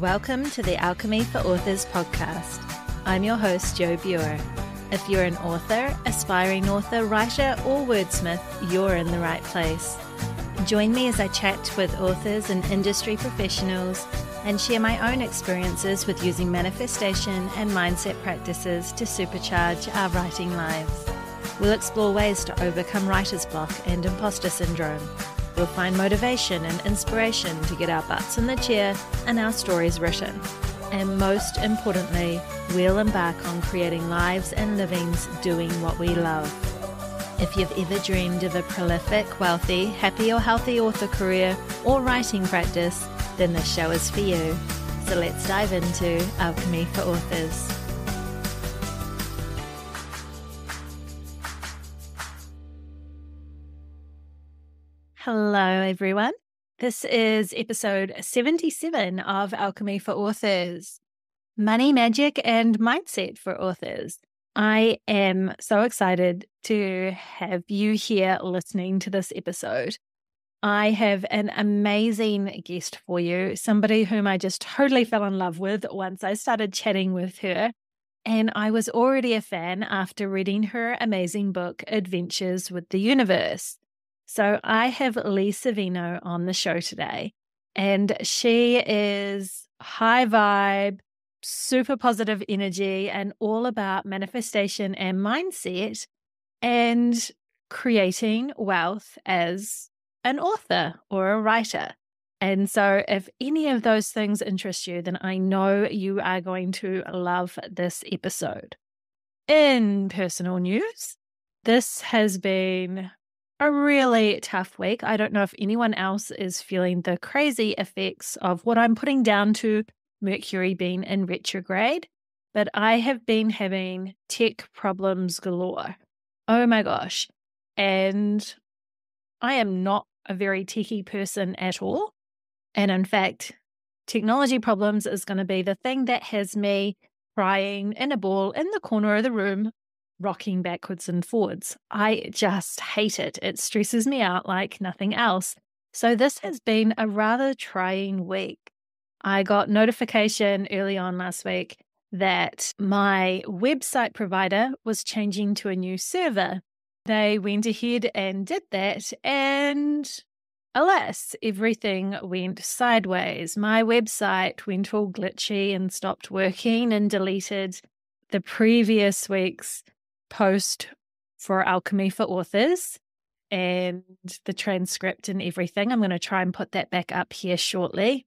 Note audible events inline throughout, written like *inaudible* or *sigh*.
Welcome to the Alchemy for Authors podcast. I'm your host, Jo Buer. If you're an author, aspiring author, writer, or wordsmith, you're in the right place. Join me as I chat with authors and industry professionals and share my own experiences with using manifestation and mindset practices to supercharge our writing lives. We'll explore ways to overcome writer's block and imposter syndrome We'll find motivation and inspiration to get our butts in the chair and our stories written. And most importantly, we'll embark on creating lives and livings doing what we love. If you've ever dreamed of a prolific, wealthy, happy, or healthy author career or writing practice, then this show is for you. So let's dive into Alchemy for Authors. Hello, everyone. This is episode 77 of Alchemy for Authors Money, Magic, and Mindset for Authors. I am so excited to have you here listening to this episode. I have an amazing guest for you, somebody whom I just totally fell in love with once I started chatting with her. And I was already a fan after reading her amazing book, Adventures with the Universe. So I have Lee Savino on the show today, and she is high vibe, super positive energy, and all about manifestation and mindset and creating wealth as an author or a writer. And so, if any of those things interest you, then I know you are going to love this episode. In personal news, this has been a really tough week. I don't know if anyone else is feeling the crazy effects of what I'm putting down to Mercury being in retrograde, but I have been having tech problems galore. Oh my gosh. And I am not a very techie person at all. And in fact, technology problems is going to be the thing that has me crying in a ball in the corner of the room rocking backwards and forwards. I just hate it. It stresses me out like nothing else. So, this has been a rather trying week. I got notification early on last week that my website provider was changing to a new server. They went ahead and did that, and alas, everything went sideways. My website went all glitchy and stopped working and deleted the previous week's post for Alchemy for Authors and the transcript and everything. I'm going to try and put that back up here shortly.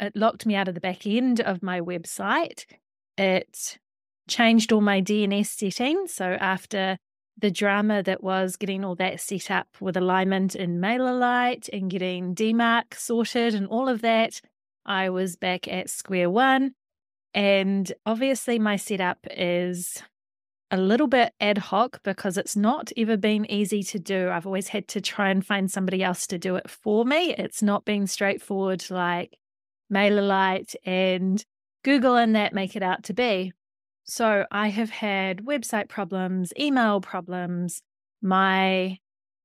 It locked me out of the back end of my website. It changed all my DNS settings. So after the drama that was getting all that set up with alignment in MailerLite and getting DMARC sorted and all of that, I was back at square one. And obviously, my setup is a little bit ad hoc because it's not ever been easy to do. I've always had to try and find somebody else to do it for me. It's not been straightforward like MailerLite and Google and that make it out to be. So I have had website problems, email problems. My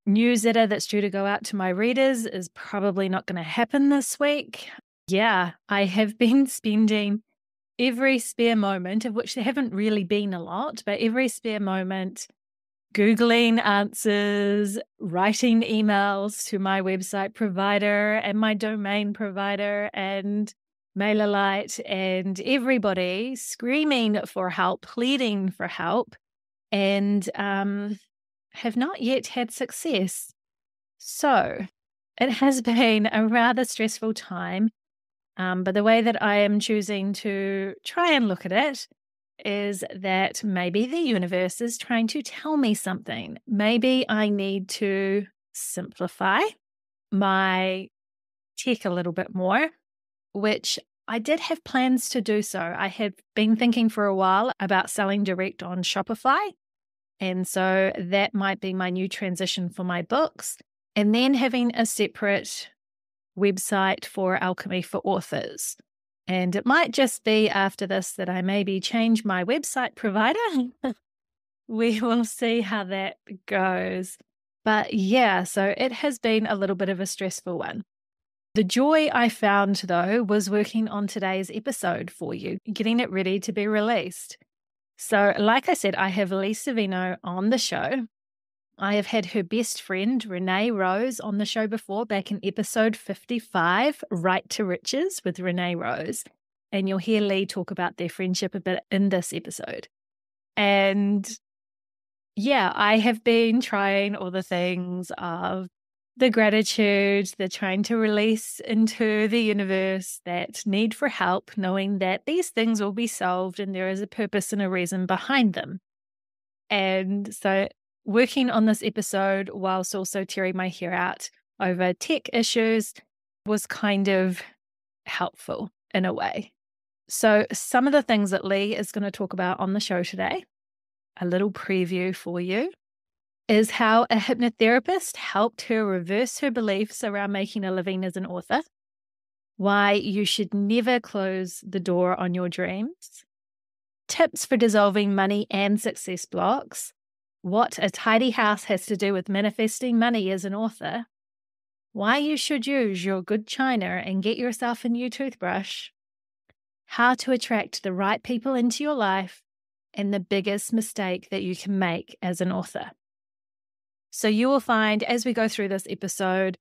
newsletter that's due to go out to my readers is probably not going to happen this week. Yeah, I have *laughs* been spending every spare moment, of which there haven't really been a lot, but every spare moment, Googling answers, writing emails to my website provider and my domain provider and MailerLite and everybody screaming for help, pleading for help, and um, have not yet had success. So it has *laughs* been a rather stressful time. Um, but the way that I am choosing to try and look at it is that maybe the universe is trying to tell me something. Maybe I need to simplify my tech a little bit more, which I did have plans to do so. I had been thinking for a while about selling direct on Shopify. And so that might be my new transition for my books. And then having a separate website for Alchemy for Authors. And it might just be after this that I maybe change my website provider. *laughs* we will see how that goes. But yeah, so it has been a little bit of a stressful one. The joy I found, though, was working on today's episode for you, getting it ready to be released. So, like I said, I have Lee Savino on the show. I have had her best friend, Renee Rose, on the show before, back in episode 55, Write to Riches with Renee Rose. And you'll hear Lee talk about their friendship a bit in this episode. And yeah, I have been trying all the things of the gratitude, the trying to release into the universe that need for help, knowing that these things will be solved and there is a purpose and a reason behind them. And so, working on this episode whilst also tearing my hair out over tech issues was kind of helpful in a way. So, some of the things that Lee is going to talk about on the show today, a little preview for you is how a hypnotherapist helped her reverse her beliefs around making a living as an author, why you should never close the door on your dreams, tips for dissolving money and success blocks, what a tidy house has to do with manifesting money as an author, why you should use your good china and get yourself a new toothbrush, how to attract the right people into your life, and the biggest mistake that you can make as an author. So you will find as we go through this episode,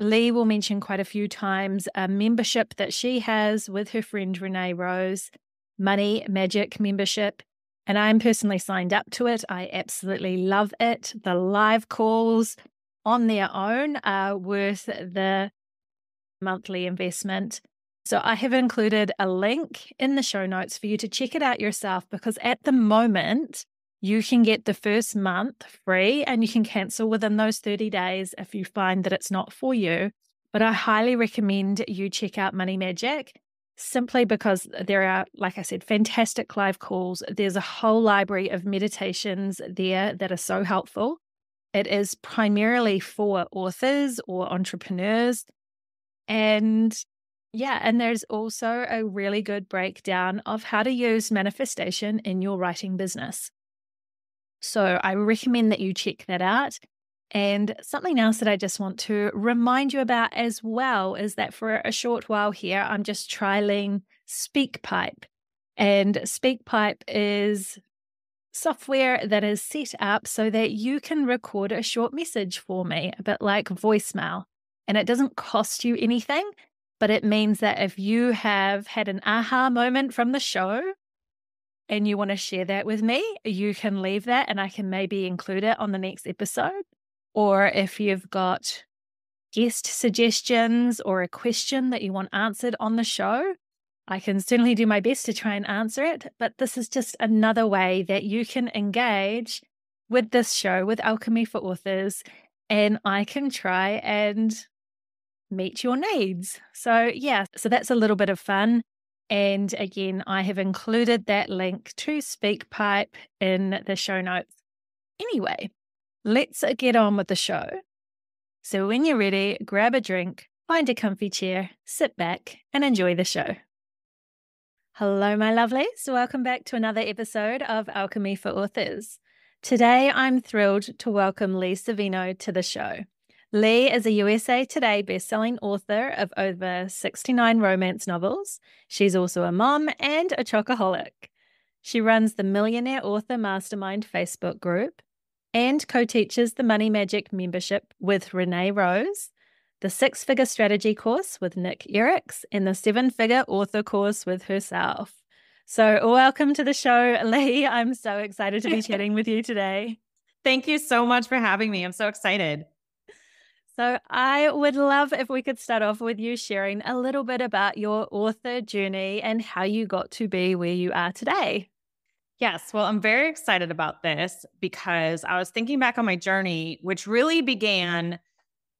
Lee will mention quite a few times a membership that she has with her friend Renee Rose, Money Magic membership. And I'm personally signed up to it. I absolutely love it. The live calls on their own are worth the monthly investment. So I have included a link in the show notes for you to check it out yourself because at the moment, you can get the first month free and you can cancel within those 30 days if you find that it's not for you. But I highly recommend you check out Money Magic simply because there are, like I said, fantastic live calls. There's a whole library of meditations there that are so helpful. It is primarily for authors or entrepreneurs. And yeah, and there's also a really good breakdown of how to use manifestation in your writing business. So I recommend that you check that out. And something else that I just want to remind you about as well is that for a short while here, I'm just trialing SpeakPipe. And SpeakPipe is software that is set up so that you can record a short message for me, a bit like voicemail. And it doesn't cost you anything, but it means that if you have had an aha moment from the show and you want to share that with me, you can leave that and I can maybe include it on the next episode. Or if you've got guest suggestions or a question that you want answered on the show, I can certainly do my best to try and answer it. But this is just another way that you can engage with this show, with Alchemy for Authors, and I can try and meet your needs. So, yeah, so that's a little bit of fun. And again, I have included that link to SpeakPipe in the show notes. Anyway, let's uh, get on with the show. So when you're ready, grab a drink, find a comfy chair, sit back, and enjoy the show. Hello, my lovelies. Welcome back to another episode of Alchemy for Authors. Today, I'm thrilled to welcome Lee Savino to the show. Lee is a USA Today bestselling author of over 69 romance novels. She's also a mom and a chocoholic. She runs the Millionaire Author Mastermind Facebook group and co teaches the Money Magic membership with Renee Rose, the six figure strategy course with Nick Eriks, and the seven figure author course with herself. So, welcome to the show, Lee. I'm so excited to be *laughs* chatting with you today. Thank you so much for having me. I'm so excited. So, I would love if we could start off with you sharing a little bit about your author journey and how you got to be where you are today. Yes, well, I'm very excited about this because I was thinking back on my journey, which really began,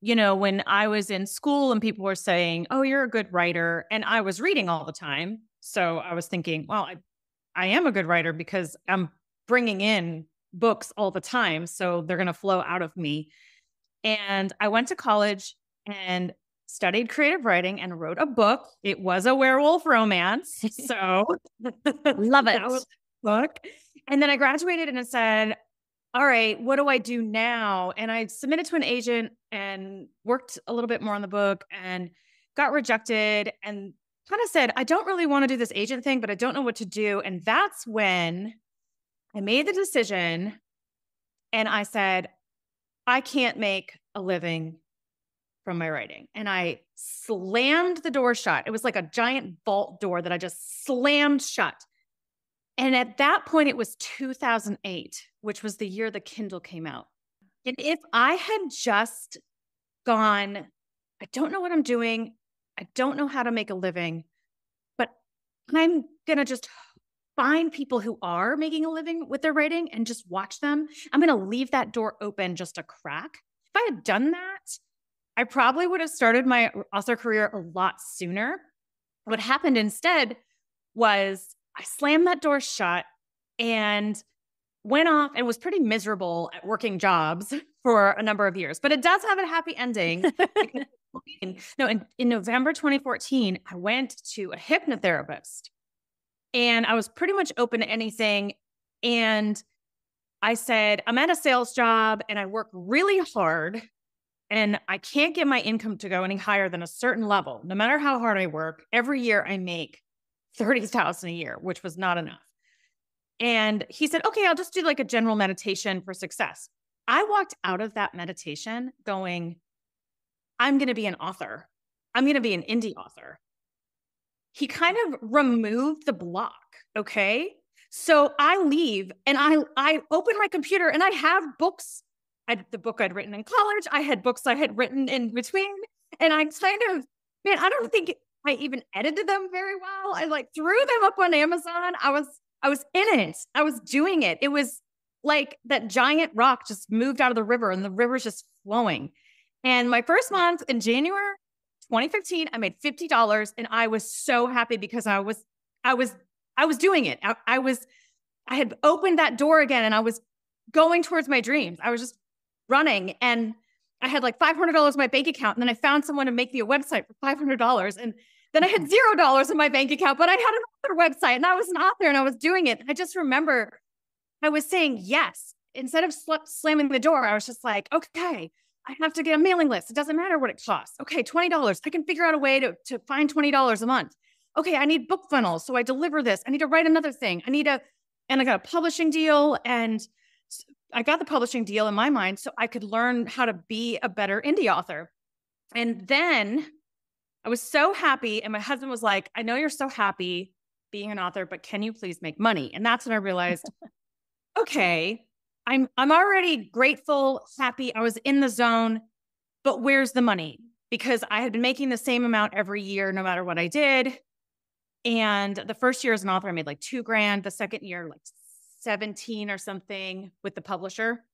you know, when I was in school and people were saying, Oh, you're a good writer. And I was reading all the time. So I was thinking, Well, I, I am a good writer because I'm bringing in books all the time. So they're going to flow out of me. And I went to college and studied creative writing and wrote a book. It was a werewolf romance. *laughs* So love *laughs* it. Book. And then I graduated and it said, all right, what do I do now? And I submitted to an agent and worked a little bit more on the book and got rejected and kind of said, I don't really want to do this agent thing, but I don't know what to do. And that's when I made the decision and I said, I can't make a living from my writing. And I slammed the door shut. It was like a giant vault door that I just slammed shut. And at that point, it was 2008, which was the year the Kindle came out. And if I had just gone, I don't know what I'm doing, I don't know how to make a living, but I'm going to just find people who are making a living with their writing and just watch them. I'm going to leave that door open just a crack. If I had done that, I probably would have started my author career a lot sooner. What happened instead was I slammed that door shut and went off and was pretty miserable at working jobs *laughs* for a number of years. But it does have a happy ending. *laughs* no, in, in November 2014, I went to a hypnotherapist and I was pretty much open to anything. And I said, I'm at a sales job and I work really hard and I can't get my income to go any higher than a certain level. No matter how hard I work, every year I make 30,000 a year, which was not enough. And he said, okay, I'll just do like a general meditation for success. I walked out of that meditation going, I'm going to be an author. I'm going to be an indie author. He kind of removed the block. Okay. So I leave and I, I open my computer and I have books. I, the book I'd written in college. I had books I had written in between. And I kind of, man, I don't think I even edited them very well. I like threw them up on Amazon. I was I was in it. I was doing it. It was like that giant rock just moved out of the river and the river's just flowing. And my first month in January 2015, I made $50 and I was so happy because I was I was I was doing it. I, I was I had opened that door again and I was going towards my dreams. I was just running and I had like $500 in my bank account. And then I found someone to make me a website for $500. And then I had mm-hmm. zero dollars in my bank account, but I had another website and I was an author and I was doing it. I just remember I was saying yes. Instead of sl- slamming the door, I was just like, okay, I have to get a mailing list. It doesn't matter what it costs. Okay, $20. I can figure out a way to, to find $20 a month. Okay, I need book funnels. So I deliver this. I need to write another thing. I need a, and I got a publishing deal and I got the publishing deal in my mind so I could learn how to be a better indie author. And then I was so happy. And my husband was like, I know you're so happy being an author, but can you please make money? And that's when I realized, okay, I'm I'm already grateful, happy. I was in the zone, but where's the money? Because I had been making the same amount every year, no matter what I did. And the first year as an author, I made like two grand. The second year, like 17 or something with the publisher.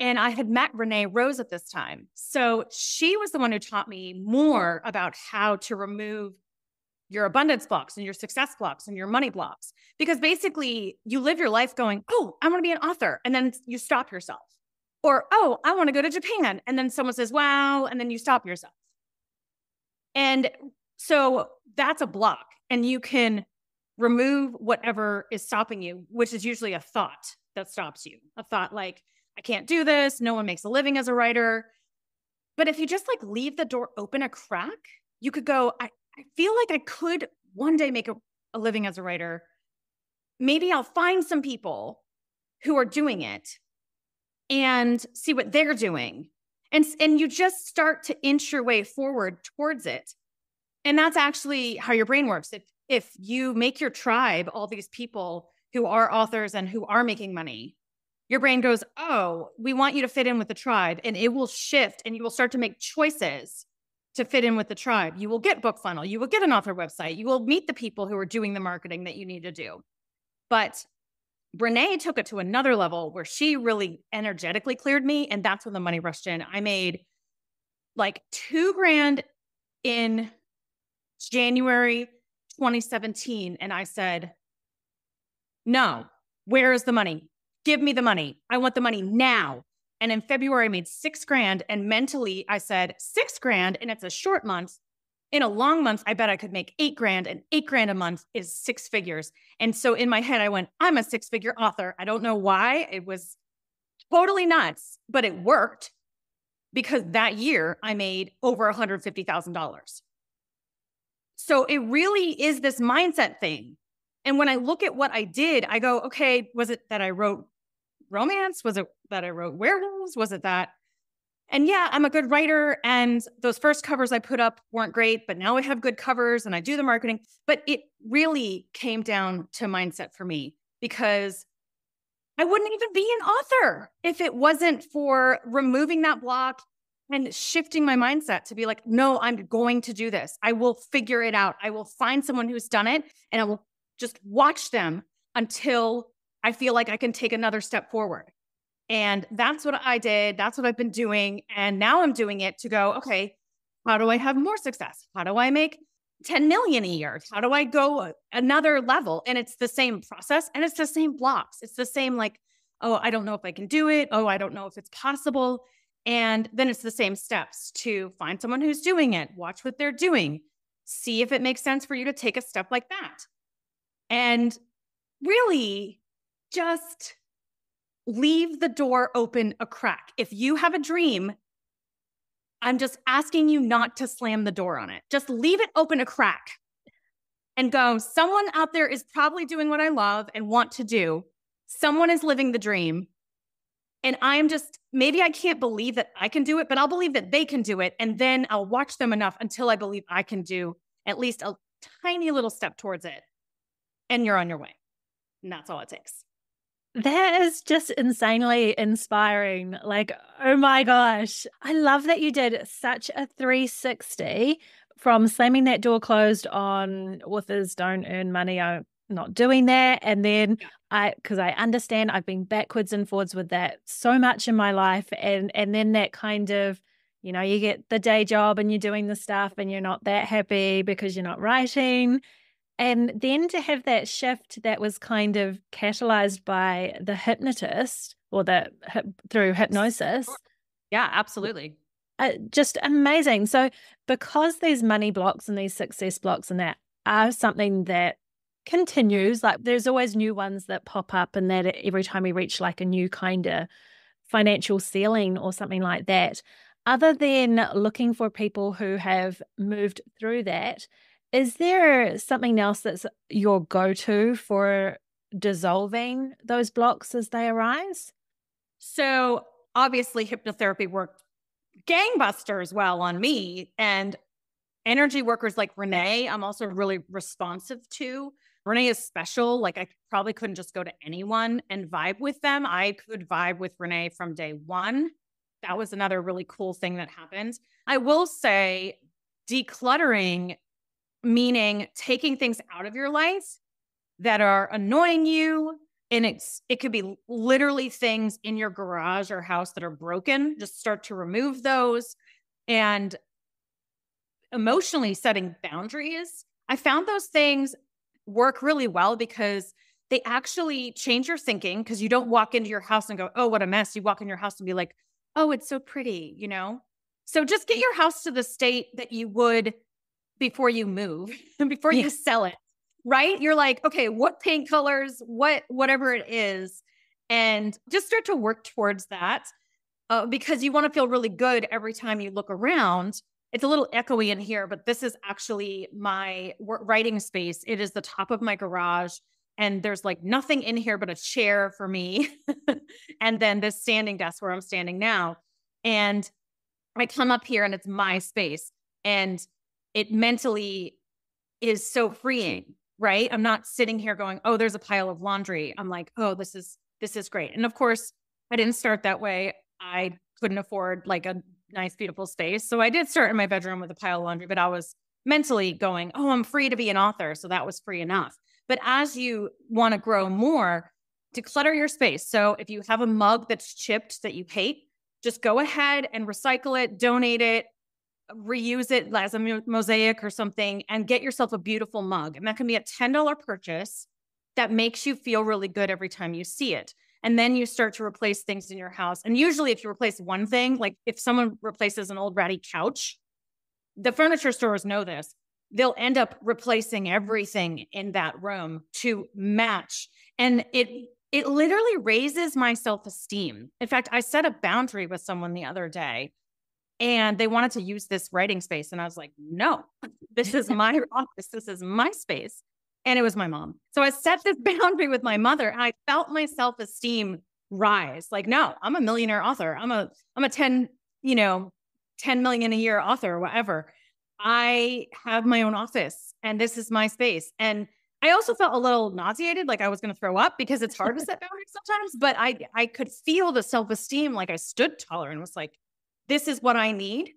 And I had met Renee Rose at this time. So she was the one who taught me more about how to remove your abundance blocks and your success blocks and your money blocks. Because basically, you live your life going, Oh, I want to be an author. And then you stop yourself. Or, Oh, I want to go to Japan. And then someone says, Wow. And then you stop yourself. And so that's a block. And you can remove whatever is stopping you, which is usually a thought that stops you. A thought like, I can't do this. No one makes a living as a writer. But if you just like leave the door open a crack, you could go, I, I feel like I could one day make a, a living as a writer. Maybe I'll find some people who are doing it and see what they're doing. And, and you just start to inch your way forward towards it. And that's actually how your brain works. If, if you make your tribe all these people who are authors and who are making money, your brain goes, Oh, we want you to fit in with the tribe. And it will shift and you will start to make choices to fit in with the tribe. You will get book funnel, you will get an author website, you will meet the people who are doing the marketing that you need to do. But Renee took it to another level where she really energetically cleared me. And that's when the money rushed in. I made like two grand in January 2017. And I said, No, where is the money? Give me the money. I want the money now. And in February, I made six grand. And mentally, I said, six grand, and it's a short month. In a long month, I bet I could make eight grand, and eight grand a month is six figures. And so in my head, I went, I'm a six figure author. I don't know why. It was totally nuts, but it worked because that year I made over $150,000. So it really is this mindset thing. And when I look at what I did, I go, okay, was it that I wrote romance? Was it that I wrote werewolves? Was it that? And yeah, I'm a good writer. And those first covers I put up weren't great, but now I have good covers and I do the marketing. But it really came down to mindset for me because I wouldn't even be an author if it wasn't for removing that block and shifting my mindset to be like, no, I'm going to do this. I will figure it out. I will find someone who's done it and I will just watch them until I feel like I can take another step forward. And that's what I did. That's what I've been doing. And now I'm doing it to go, okay, how do I have more success? How do I make 10 million a year? How do I go another level? And it's the same process and it's the same blocks. It's the same, like, oh, I don't know if I can do it. Oh, I don't know if it's possible. And then it's the same steps to find someone who's doing it, watch what they're doing, see if it makes sense for you to take a step like that. And really just leave the door open a crack. If you have a dream, I'm just asking you not to slam the door on it. Just leave it open a crack and go, someone out there is probably doing what I love and want to do. Someone is living the dream. And I'm just, maybe I can't believe that I can do it, but I'll believe that they can do it. And then I'll watch them enough until I believe I can do at least a tiny little step towards it. And you're on your way. And that's all it takes. That is just insanely inspiring. Like, oh my gosh. I love that you did such a 360 from slamming that door closed on authors don't earn money. I'm not doing that. And then I, because I understand I've been backwards and forwards with that so much in my life. And, and then that kind of, you know, you get the day job and you're doing the stuff and you're not that happy because you're not writing and then to have that shift that was kind of catalyzed by the hypnotist or the through hypnosis. Yeah, absolutely. Uh, just amazing. So, because these money blocks and these success blocks and that are something that continues, like there's always new ones that pop up, and that every time we reach like a new kind of financial ceiling or something like that. Other than looking for people who have moved through that, is there something else that's your go to for dissolving those blocks as they arise? So, obviously, hypnotherapy worked gangbusters well on me. And energy workers like Renee, I'm also really responsive to. Renee is special. Like, I probably couldn't just go to anyone and vibe with them. I could vibe with Renee from day one. That was another really cool thing that happened. I will say, decluttering meaning taking things out of your life that are annoying you and it's it could be literally things in your garage or house that are broken just start to remove those. And emotionally setting boundaries i found those things work really well because they actually change your thinking because you don't walk into your house and go oh what a mess. You walk in your house and be like oh it's so pretty you know? So just get your house to the state that you would before you move and *laughs* before yeah. you sell it right? You're like okay what paint colors what whatever it is and just start to work towards that uh, because you want to feel really good every time you look around. It's a little echoey in here but this is actually my writing space. It is the top of my garage and there's like nothing in here but a chair for me *laughs* and then this standing desk where i'm standing now and i come up here and it's my space and it mentally is so freeing, right? I'm not sitting here going, "Oh, there's a pile of laundry." I'm like, "Oh, this is this is great." And of course, I didn't start that way. I couldn't afford like a nice beautiful space. So I did start in my bedroom with a pile of laundry, but I was mentally going, "Oh, I'm free to be an author." So that was free enough. But as you want to grow more, declutter your space. So if you have a mug that's chipped that you hate, just go ahead and recycle it, donate it, reuse it as a mosaic or something and get yourself a beautiful mug. And that can be a $10 purchase that makes you feel really good every time you see it. And then you start to replace things in your house. And usually, if you replace one thing, like if someone replaces an old ratty couch, the furniture stores know this. They'll end up replacing everything in that room to match. And it it literally raises my self esteem. In fact, I set a boundary with someone the other day and they wanted to use this writing space. And I was like, no, *laughs* this is *laughs* my office. This is my space. And it was my mom. So I set this *laughs* boundary with my mother and I felt my self esteem rise. Like, no, I'm a millionaire author. I'm a, I'm a 10, you know, 10 million a year author, whatever. I have my own office and this is my space. And I also felt a little nauseated, like I was going to throw up because it's hard to set boundaries sometimes. But I, I could feel the self esteem, like I stood taller and was like, this is what I need.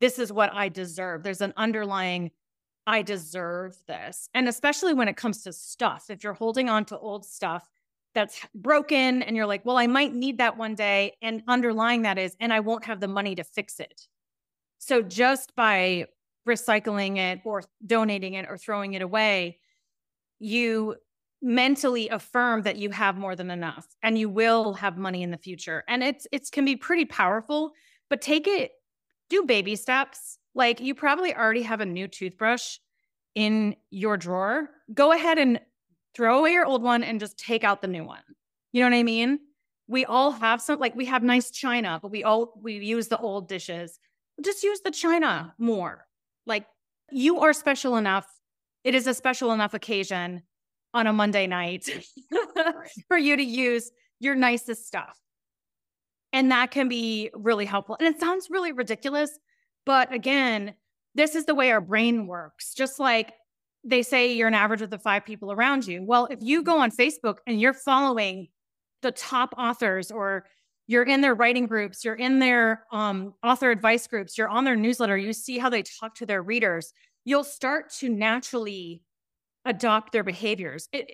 This is what I deserve. There's an underlying, I deserve this. And especially when it comes to stuff, if you're holding on to old stuff that's broken and you're like, well, I might need that one day. And underlying that is, and I won't have the money to fix it. So just by recycling it or donating it or throwing it away, you mentally affirm that you have more than enough and you will have money in the future. And it's it can be pretty powerful but take it, do baby steps. Like you probably already have a new toothbrush in your drawer. Go ahead and throw away your old one and just take out the new one. You know what I mean? We all have some, like we have nice china, but we all, we use the old dishes. Just use the china more. Like you are special enough. It is a special enough occasion on a Monday night *laughs* for you to use your nicest stuff. And that can be really helpful. And it sounds really ridiculous, but again, this is the way our brain works. Just like they say you're an average of the five people around you. Well, if you go on Facebook and you're following the top authors or you're in their writing groups, you're in their um, author advice groups, you're on their newsletter, you see how they talk to their readers, you'll start to naturally adopt their behaviors. It,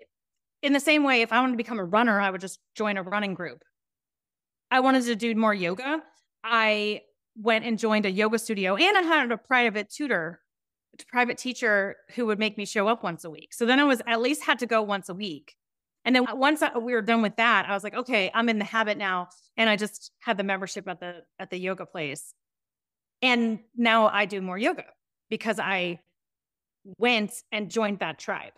in the same way, if I wanted to become a runner, I would just join a running group. I wanted to do more yoga. I went and joined a yoga studio and I had a private tutor, a private teacher who would make me show up once a week. So then I was at least had to go once a week. And then once I, we were done with that, I was like, okay, I'm in the habit now. And I just had the membership at the at the yoga place. And now I do more yoga because I went and joined that tribe.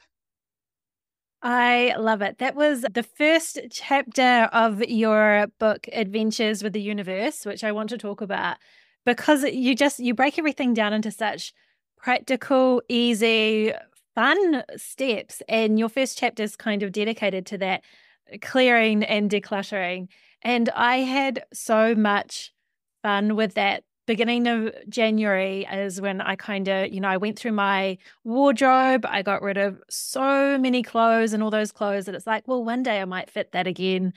I love it. That was the first chapter of your book, Adventures with the Universe, which I want to talk about because you just you break everything down into such practical, easy, fun steps. And your first chapter is kind of dedicated to that clearing and decluttering. And I had so much fun with that beginning of January is when I kind of, you know, I went through my wardrobe. I got rid of so many clothes and all those clothes that it's like, well, one day I might fit that again.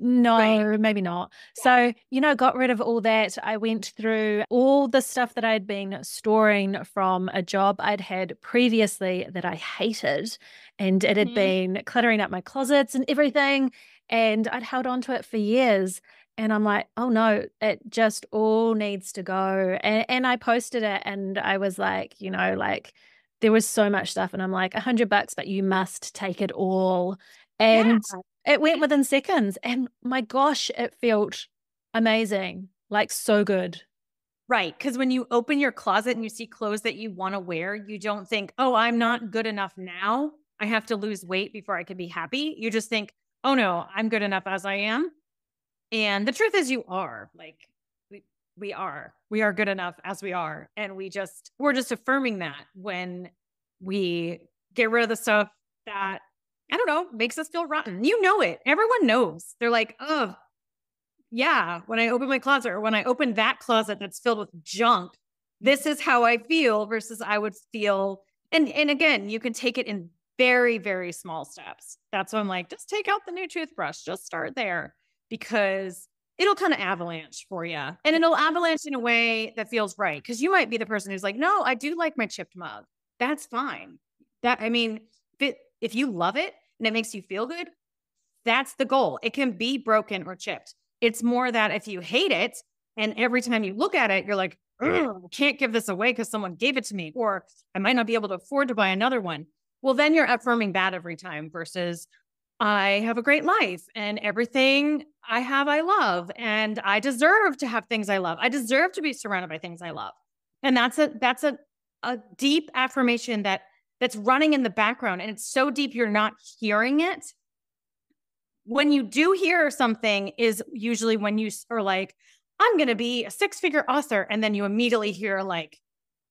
No, right. maybe not. Yeah. So, you know, got rid of all that. I went through all the stuff that I'd been storing from a job I'd had previously that I hated. And it had mm-hmm. been cluttering up my closets and everything. And I'd held on to it for years. And I'm like, oh no, it just all needs to go. And, and I posted it and I was like, you know, like there was so much stuff. And I'm like, a hundred bucks, but you must take it all. And yeah. it went within seconds. And my gosh, it felt amazing. Like so good. Right. Because when you open your closet and you see clothes that you want to wear, you don't think, oh, I'm not good enough now. I have to lose weight before I can be happy. You just think, oh no, I'm good enough as I am. And the truth is, you are like, we, we are, we are good enough as we are. And we just, we're just affirming that when we get rid of the stuff that, I don't know, makes us feel rotten. You know it. Everyone knows. They're like, oh, yeah, when I open my closet or when I open that closet that's filled with junk, this is how I feel versus I would feel. And and again, you can take it in very, very small steps. That's why I'm like, just take out the new toothbrush, just start there because it'll kind of avalanche for you and it'll avalanche in a way that feels right. Cause you might be the person who's like, no, I do like my chipped mug. That's fine. That, I mean, if, it, if you love it and it makes you feel good, that's the goal. It can be broken or chipped. It's more that if you hate it and every time you look at it, you're like, can't give this away because someone gave it to me, or I might not be able to afford to buy another one. Well, then you're affirming that every time versus I have a great life and everything I have, I love. And I deserve to have things I love. I deserve to be surrounded by things I love. And that's a that's a, a deep affirmation that that's running in the background. And it's so deep you're not hearing it. when you do hear something is usually when you are like, I'm going to be a six figure author. And then you immediately hear, like,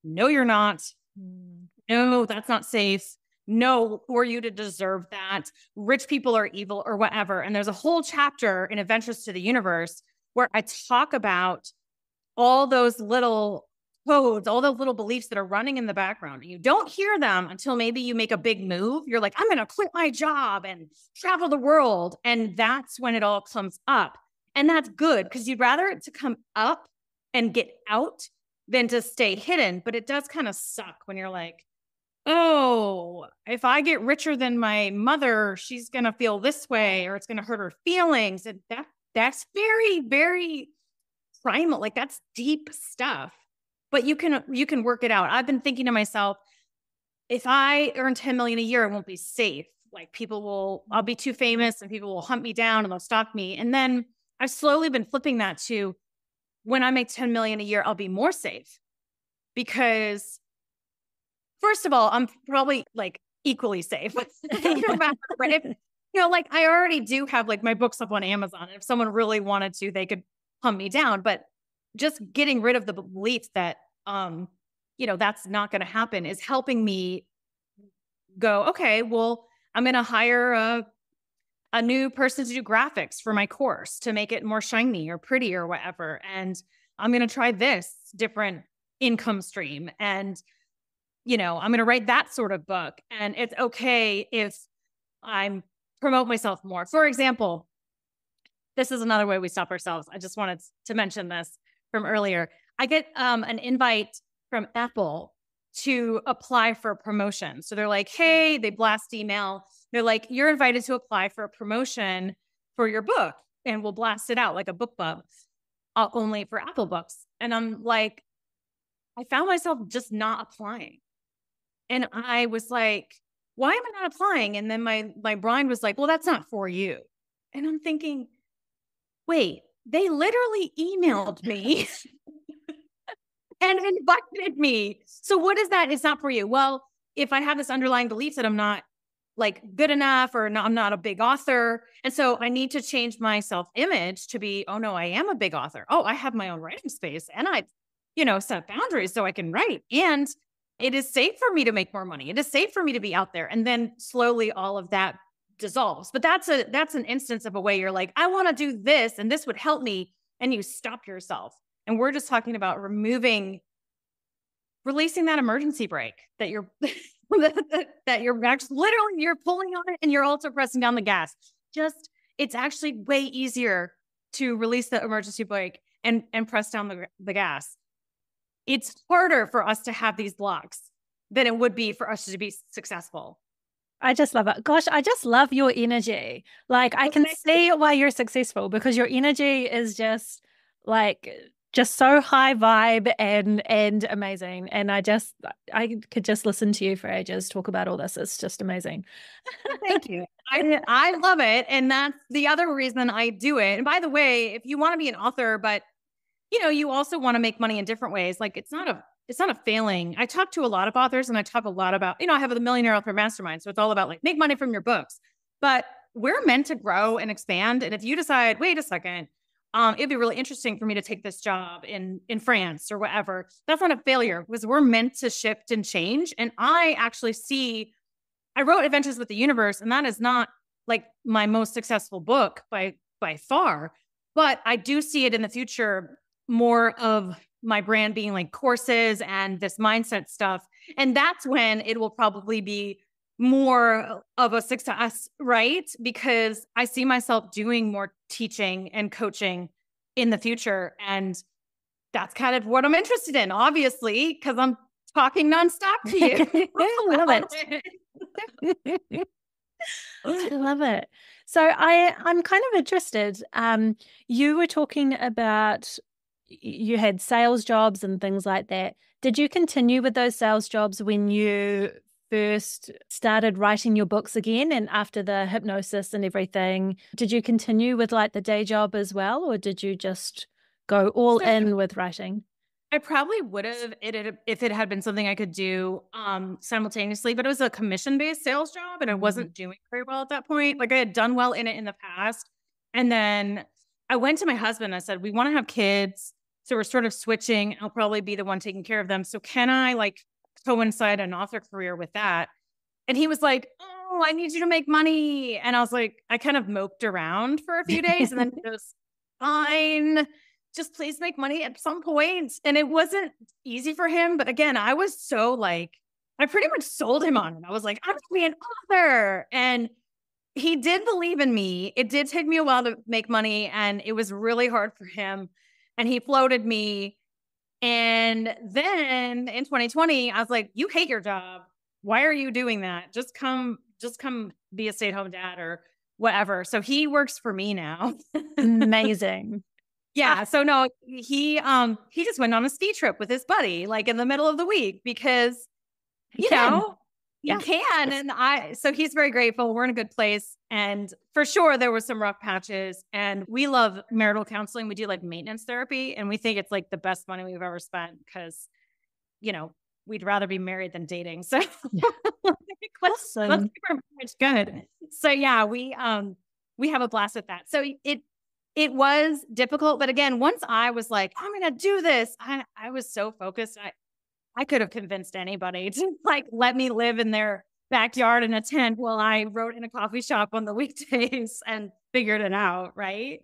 no, you're not. Mm. No, that's not safe. No, for you to deserve that. Rich people are evil or whatever. And there's a whole chapter in Adventures to the Universe where I talk about all those little codes, all those little beliefs that are running in the background. You don't hear them until maybe you make a big move. You're like, I'm going to quit my job and travel the world. And that's when it all comes up. And that's good because you'd rather it to come up and get out than to stay hidden. But it does kind of suck when you're like, oh, if I get richer than my mother, she's going to feel this way or it's going to hurt her feelings. And that that's very, very primal. Like that's deep stuff. But you can you can work it out. I've been thinking to myself, if I earn 10 million a year, I won't be safe. Like people will, I'll be too famous and people will hunt me down and they'll stalk me. And then I've slowly been flipping that to when I make 10 million a year, I'll be more safe. Because first of all, I'm probably like equally safe. *laughs* if, you know, like I already do have like my books up on Amazon. And If someone really wanted to, they could hunt me down. But just getting rid of the belief that um, you know, that's not going to happen is helping me go, okay, well, I'm going to hire a a new person to do graphics for my course to make it more shiny or pretty or whatever. And I'm going to try this different income stream. And, you know, I'm going to write that sort of book. And it's okay if I'm promote myself more. For example, this is another way we stop ourselves. I just wanted to mention this from earlier. I get um, an invite from Apple to apply for a promotion. So they're like, hey, they blast email. They're like, you're invited to apply for a promotion for your book, and we'll blast it out like a BookBub, uh, only for Apple books. And I'm like, I found myself just not applying. And I was like, why am I not applying? And then my my brain was like, well, that's not for you. And I'm thinking, wait, they literally emailed me *laughs* and invited me. So what is that? It's not for you. Well, if I have this underlying belief that I'm not like good enough or not, I'm not a big author. And so I need to change my self image to be, oh no, I am a big author. Oh, I have my own writing space and I, you know, set boundaries so I can write. And it is safe for me to make more money. It is safe for me to be out there. And then slowly all of that dissolves. But that's a that's an instance of a way you're like, I want to do this and this would help me. And you stop yourself. And we're just talking about removing, releasing that emergency brake that you're *laughs* that you're actually literally you're pulling on it and you're also pressing down the gas. Just it's actually way easier to release the emergency brake and and press down the, the gas it's harder for us to have these blocks than it would be for us to be successful. I just love it. Gosh, I just love your energy. Like I oh, can see why you're successful because your energy is just like just so high vibe and and amazing. And I just I could just listen to you for ages talk about all this. It's just amazing. Thank you. *laughs* I I love it. And that's the other reason I do it. And by the way, if you want to be an author, but you know, you also want to make money in different ways. Like it's not a it's not a failing. I talk to a lot of authors and I talk a lot about, you know, I have the millionaire author mastermind. So it's all about like make money from your books. But we're meant to grow and expand. And if you decide, wait a second, um, it'd be really interesting for me to take this job in in France or whatever. That's not a failure because we're meant to shift and change. And I actually see, I wrote Adventures with the Universe, and that is not like my most successful book by by far. But I do see it in the future more of my brand being like courses and this mindset stuff. And that's when it will probably be more of a success, right? Because I see myself doing more teaching and coaching in the future. And that's kind of what I'm interested in, obviously, because I'm talking nonstop to you. I *laughs* love it. *laughs* I love it. So I I'm kind of interested. Um, you were talking about you had sales jobs and things like that. Did you continue with those sales jobs when you first started writing your books again and after the hypnosis and everything? Did you continue with like the day job as well, or did you just go all in with writing? I probably would have it if it had been something I could do um, simultaneously, but it was a commission based sales job and I mm-hmm. wasn't doing very well at that point. Like I had done well in it in the past. And then I went to my husband. I said, We want to have kids. So we're sort of switching. I'll probably be the one taking care of them. So can I like coincide an author career with that? And he was like, Oh, I need you to make money. And I was like, I kind of moped around for a few *laughs* days and then he goes, Fine just please make money at some point. And it wasn't easy for him. But again, I was so like, I pretty much sold him on it. I was like, I'm gonna be an author. And he did believe in me. It did take me a while to make money, and it was really hard for him. And he floated me. And then in 2020, I was like, You hate your job. Why are you doing that? Just come, just come be a stay-at-home dad or whatever. So he works for me now. *laughs* Amazing. Yeah. So no, he um he just went on a ski trip with his buddy, like in the middle of the week, because you know yeah. he can. And I so he's very grateful. We're in a good place. And for sure there were some rough patches. And we love marital counseling. We do like maintenance therapy. And we think it's like the best money we've ever spent because, you know, we'd rather be married than dating. So yeah. *laughs* let's, awesome. let's keep our marriage good. So yeah, we um we have a blast with that. So it it was difficult. But again, once I was like, I'm going to do this, I, I was so focused. I, I could have convinced anybody to *laughs* like let me live in their backyard in a tent while I wrote in a coffee shop on the weekdays *laughs* and figured it out. Right.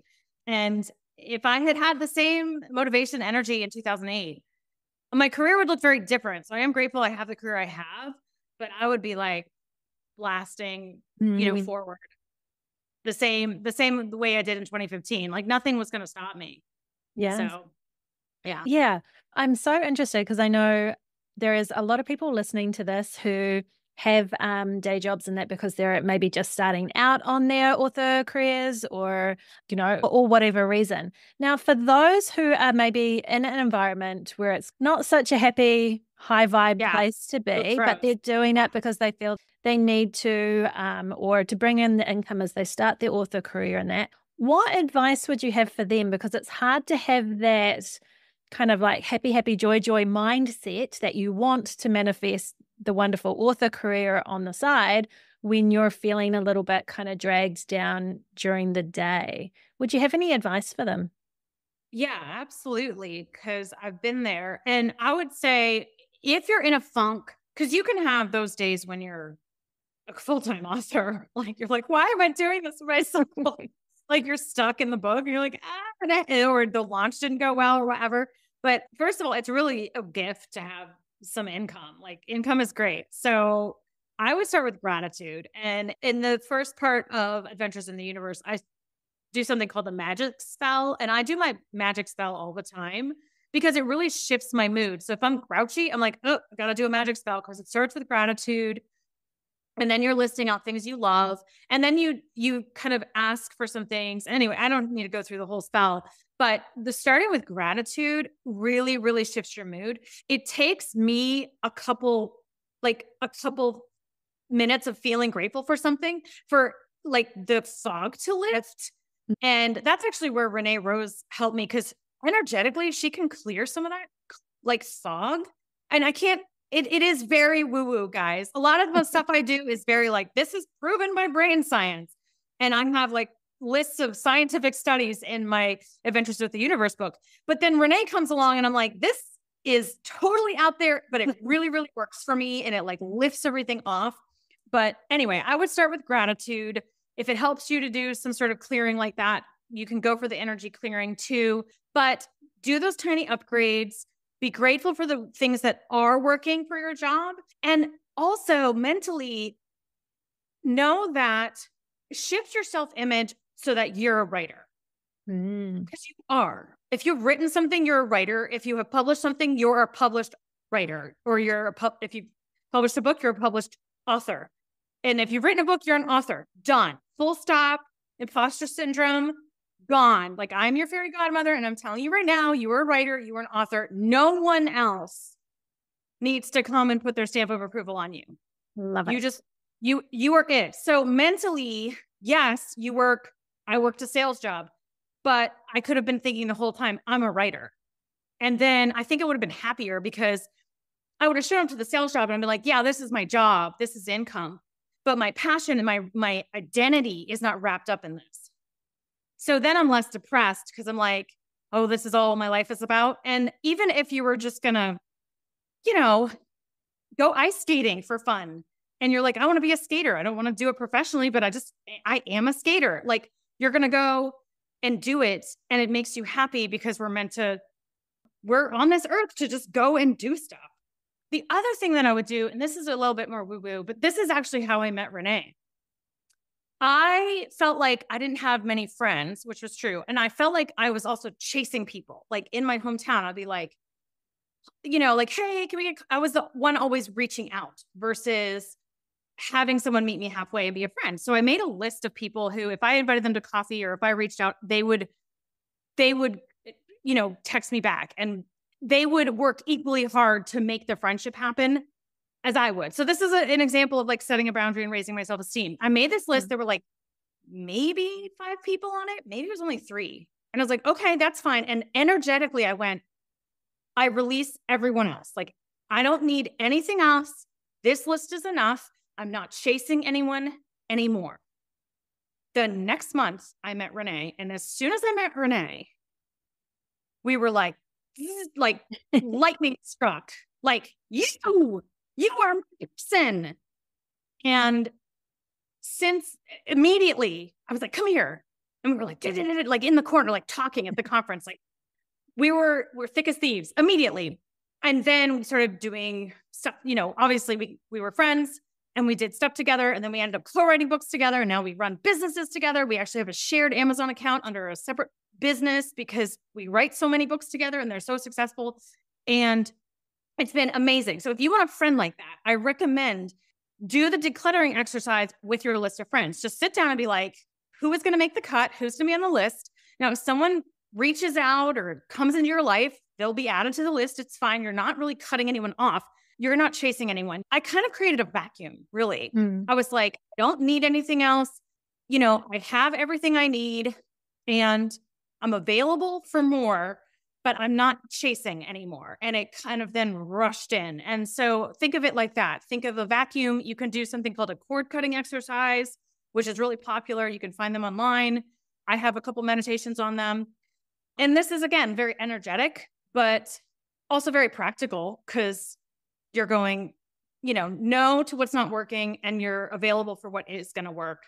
And if I had had the same motivation, energy in 2008, my career would look very different. So I am grateful I have the career I have, but I would be like blasting, mm-hmm. you know, mm-hmm. forward the same the same way I did in 2015. Like nothing was going to stop me. Yeah. So yeah. Yeah. I'm so interested because I know there is a lot of people listening to this who have um, day jobs and that because they're maybe just starting out on their author careers or, you know, or whatever reason. Now, for those who are maybe in an environment where it's not such a happy, high vibe yeah, place to be, but they're doing it because they feel they need to um, or to bring in the income as they start their author career and that, what advice would you have for them? Because it's hard to have that kind of like happy, happy, joy, joy mindset that you want to manifest the wonderful author career on the side when you're feeling a little bit kind of dragged down during the day. Would you have any advice for them? Yeah, absolutely. Because I've been there. And I would say if you're in a funk, because you can have those days when you're a full time *laughs* author, like you're like, why am I doing this myself? Like you're stuck in the book you're like, ah, or the launch didn't go well or whatever. But first of all, it's really a gift to have some income. Like income is great. So I would start with gratitude. And in the first part of Adventures in the Universe, I do something called the magic spell. And I do my magic spell all the time because it really shifts my mood. So if I'm grouchy, I'm like, oh, I gotta do a magic spell because it starts with gratitude. And then you're listing out things you love. And then you you kind of ask for some things. Anyway, I don't need to go through the whole spell, but the starting with gratitude really, really shifts your mood. It takes me a couple, like a couple minutes of feeling grateful for something for like the fog to lift. And that's actually where Renee Rose helped me because energetically she can clear some of that like fog. And I can't, it, it is very woo woo, guys. A lot of the stuff I do is very like, this is proven by brain science. And I have like lists of scientific studies in my Adventures with the Universe book. But then Renee comes along and I'm like, this is totally out there, but it really, really works for me and it like lifts everything off. But anyway, I would start with gratitude. If it helps you to do some sort of clearing like that, you can go for the energy clearing too. But do those tiny upgrades. Be grateful for the things that are working for your job. And also mentally know that shift your self image so that you're a writer. Because mm. you are. If you've written something, you're a writer. If you have published something, you're a published writer. Or you're a pub if you published a book, you're a published author. And if you've written a book, you're an author. Done. Full stop. Imposter syndrome. Gone. Like I'm your fairy godmother, and I'm telling you right now, you are a writer, you are an author. No one else needs to come and put their stamp of approval on you. Love it. You just you you work it. So mentally, yes, you work I worked a sales job, but I could have been thinking the whole time, I'm a writer. And then I think I would have been happier because I would have shown up to the sales job and I'd be like, yeah, this is my job. This is income. But my passion and my my identity is not wrapped up in this. So then I'm less depressed because I'm like, oh, this is all my life is about. And even if you were just gonna, you know, go ice skating for fun and you're like, I want to be a skater. I don't want to do it professionally, but I just, eh, I am a skater. Like, you're going to go and do it. And it makes you happy because we're meant to, we're on this earth to just go and do stuff. The other thing that I would do, and this is a little bit more woo woo, but this is actually how I met Renee. I felt like I didn't have many friends, which was true. And I felt like I was also chasing people. Like in my hometown, I'd be like, you know, like, hey, can we get, I was the one always reaching out versus having someone meet me halfway and be a friend. So I made a list of people who, if I invited them to coffee or if I reached out, they would, they would, eh, you know, text me back and they would work equally hard to make the friendship happen as I would. So this is a, an example of like setting a boundary and raising my self esteem. I made this list. Mm-hmm. There were like maybe five people on it. Maybe it was only three. And I was like, okay, that's fine. And energetically, I went, I release everyone else. Like, I don't need anything else. This list is enough. I'm not chasing anyone anymore. The next month, I met Renee. And as soon as I met Renee, we were like, like *laughs* lightning struck. Like, you, you are my person. And since immediately, I was like, come here. And we were like, *laughs* like in the corner, like talking at the *laughs* conference. Like, we were, we're thick as thieves immediately. And then we started doing stuff, you know, obviously we, we were friends and we did stuff together and then we ended up co-writing books together and now we run businesses together we actually have a shared amazon account under a separate business because we write so many books together and they're so successful and it's been amazing so if you want a friend like that i recommend do the decluttering exercise with your list of friends just sit down and be like who is going to make the cut who's going to be on the list now if someone reaches out or comes into your life they'll be added to the list it's fine you're not really cutting anyone off you're not chasing anyone. I kind of created a vacuum, really. Mm. I was like, I don't need anything else. You know, I have everything I need and I'm available for more, but I'm not chasing anymore. And it kind of then rushed in. And so think of it like that. Think of a vacuum. You can do something called a cord cutting exercise, which is really popular. You can find them online. I have a couple meditations on them. And this is, again, very energetic, but also very practical because you're going, you know, no to what's not working and you're available for what is going to work.